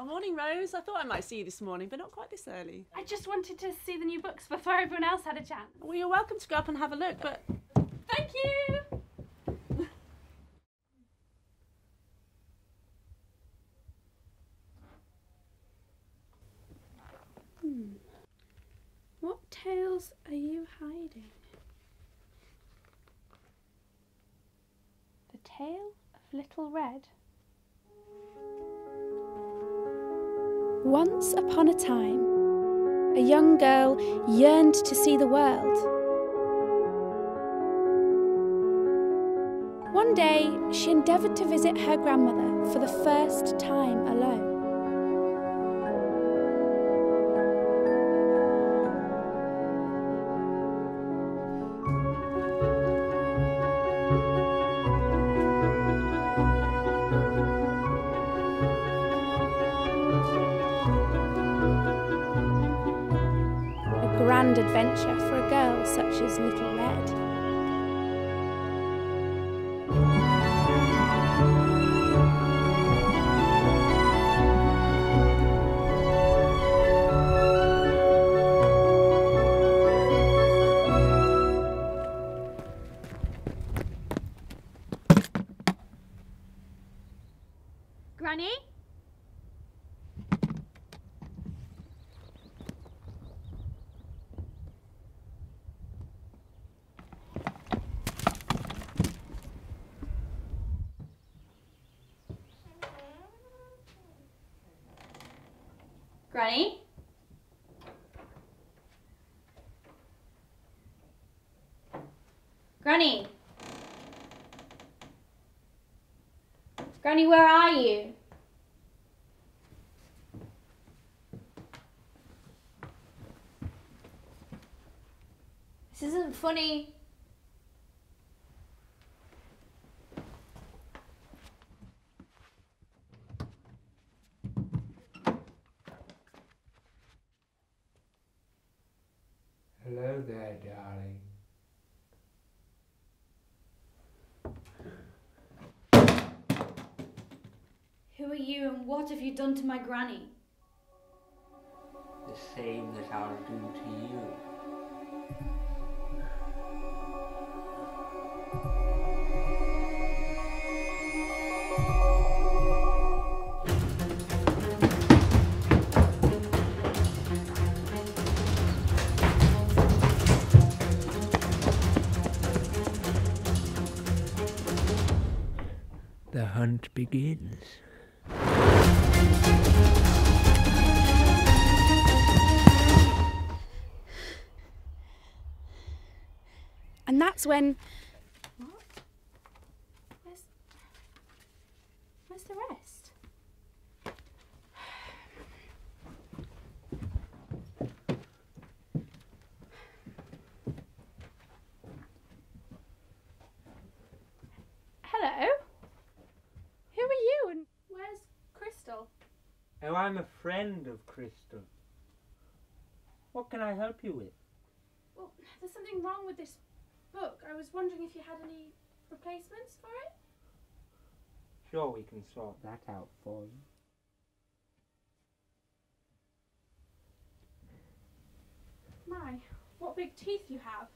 Oh, morning, Rose. I thought I might see you this morning, but not quite this early. I just wanted to see the new books before everyone else had a chance. Well, you're welcome to go up and have a look, but Thank you! Hmm. What tales are you hiding? The Tale of Little Red. Once upon a time, a young girl yearned to see the world. One day, she endeavoured to visit her grandmother for the first time alone. Grand adventure for a girl such as Little Red. Granny? Granny? Granny? Granny, where are you? This isn't funny. Who are you and what have you done to my granny? The same that I'll do to you. The hunt begins. And that's when. What? Where's. Where's the rest? Hello? Who are you and where's Crystal? Oh, I'm a friend of Crystal. What can I help you with? Well, there's something wrong with this book. I was wondering if you had any replacements for it? Sure, we can sort that out for you. My, what big teeth you have.